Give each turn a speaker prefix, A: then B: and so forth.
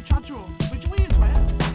A: muchacho. Which way is west?